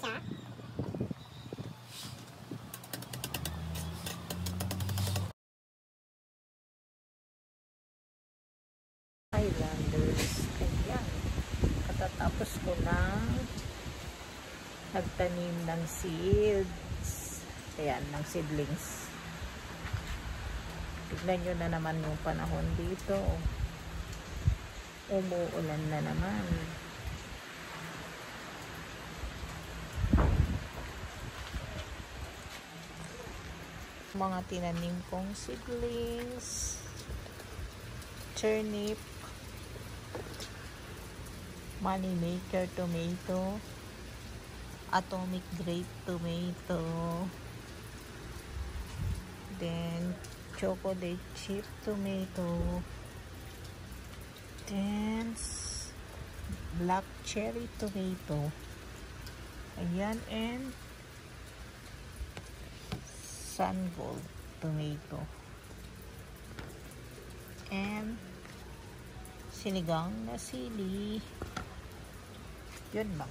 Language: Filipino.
siya. Highlanders. Ayan. Katatapos ko ng nagtanim ng seeds. Ayan, ng seedlings. Tignan nyo na naman yung panahon dito. Umuulan na naman. Mga tinanim kong seedlings. Turnip. Money maker tomato. Atomic grape tomato. Then, chocolate chip tomato. Then, black cherry tomato. Ayan, and sun gold tomato. And sinigang na sili. Yun lang.